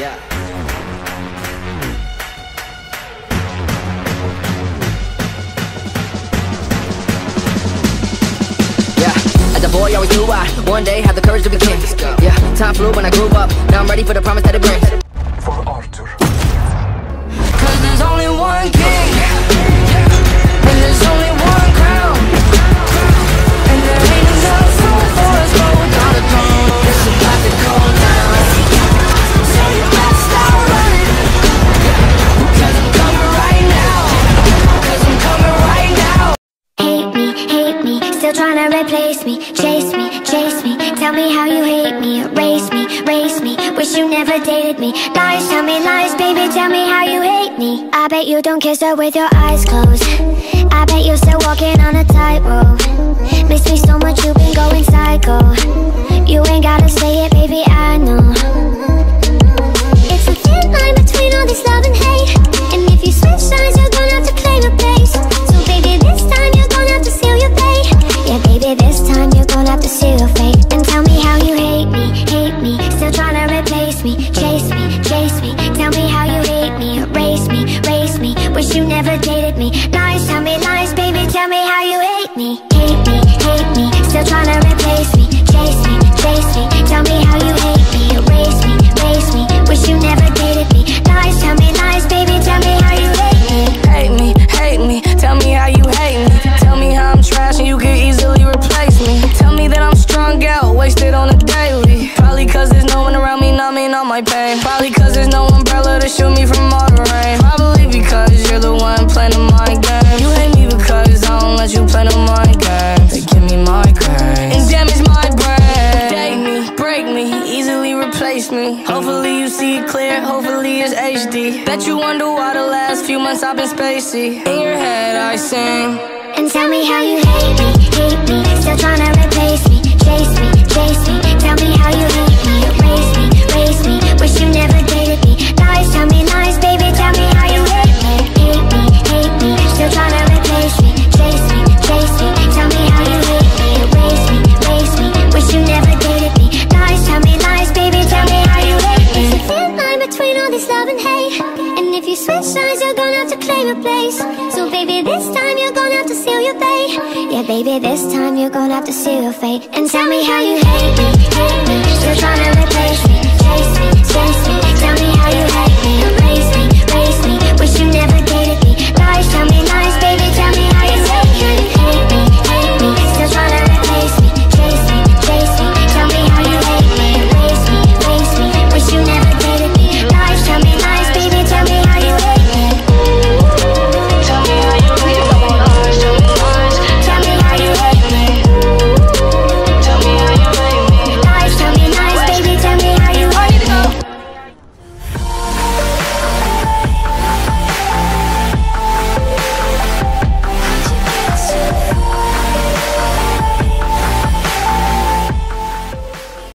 Yeah. Yeah, as a boy, always knew I one day had the courage to be king. Yeah, time flew when I grew up. Now I'm ready for the promise that it brings. Still trying to replace me. Chase me, chase me, tell me how you hate me. Erase me, race me, wish you never dated me. Lies, tell me lies, baby, tell me how you hate me. I bet you don't kiss her with your eyes closed. I bet you're still walking on a tightrope. Miss me so much, you've been going psycho this you're gonna have to seal your fate And tell me how you hate me, hate me. Still trying to replace me, chase me, chase me. Tell me how you hate me, erase me, race me. Wish you never dated me me. Hopefully you see it clear, hopefully it's HD Bet you wonder why the last few months I've been spacey. In your head I sing. And tell me how you hate me, hate me a place. So baby, this time you're gonna have to seal your fate. Yeah, baby, this time you're gonna have to seal your fate. And tell me how you hate me